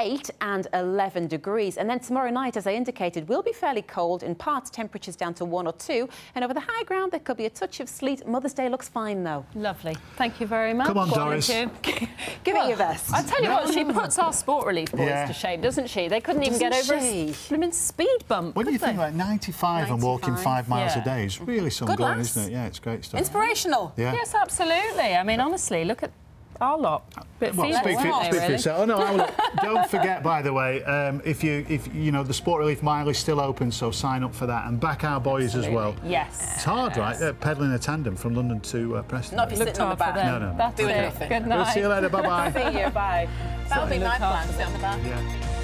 8 and 11 degrees. And then tomorrow night, as I indicated, will be fairly cold. In parts, temperatures down to 1 or 2. And over the high ground, there could be a touch of sleet. Mother's Day looks fine, though. Lovely. Thank you very much. Come on, Doris. Give it your best. I tell you what, she puts our sport relief boys Yeah. to shame, doesn't she? They couldn't even Doesn't get over she? a blooming speed bump. What could you think they? like 95, and walking five miles yeah. a day, it's really some Good going, isn't it? Yeah, it's great stuff. Inspirational. yeah. Yes, absolutely. I mean, honestly, look at our lot. Bit Well, speak for, weren't they, for yourself. Oh no, I will- don't forget, by the way, um, if you if you know the Sport Relief Mile is still open, so sign up for that and back our boys as well. Yes. It's hard, right? Uh, peddling a tandem from London to uh, Preston. Not if you're sitting on the for back. them. No, no, no. That's Doing it. nothing. Good We'll see you later. Bye bye. See you. Bye. That'll be Certainly my plan. Sit on the back. yeah.